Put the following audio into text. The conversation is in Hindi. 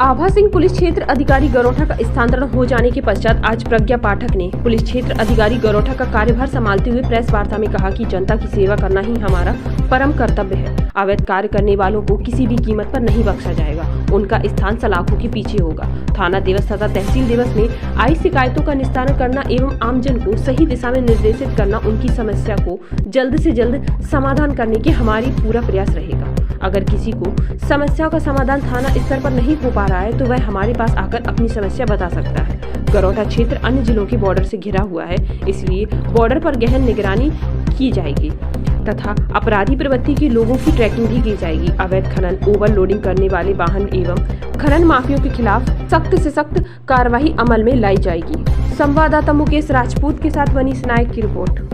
आभा सिंह पुलिस क्षेत्र अधिकारी गरोठा का स्थानांतरण हो जाने के पश्चात आज प्रज्ञा पाठक ने पुलिस क्षेत्र अधिकारी गरोठा का कार्यभार संभालते हुए प्रेस वार्ता में कहा कि जनता की सेवा करना ही हमारा परम कर्तव्य है। अवैध कार्य करने वालों को किसी भी कीमत पर नहीं बख्शा जाएगा। उनका स्थान सलाखों के पीछे होगा। थाना दिवस तथा तहसील दिवस में आई शिकायतों का निस्तारण करना एवं आमजन को सही दिशा में निर्देशित करना उनकी समस्या को जल्द से जल्द समाधान करने की हमारी पूरा प्रयास रहेगा। अगर किसी को समस्याओं का समाधान थाना स्तर पर नहीं हो पा रहा है तो वह हमारे पास आकर अपनी समस्या बता सकता है। गरौटा क्षेत्र अन्य जिलों के बॉर्डर से घिरा हुआ है, इसलिए बॉर्डर पर गहन निगरानी की जाएगी तथा अपराधी प्रवृत्ति के लोगों की ट्रैकिंग भी की जाएगी। अवैध खनन, ओवरलोडिंग करने वाले वाहन एवं खनन माफियों के खिलाफ सख्त से सख्त कार्रवाई अमल में लाई जाएगी। संवाददाता मुकेश राजपूत के साथ वनीश नायक की रिपोर्ट।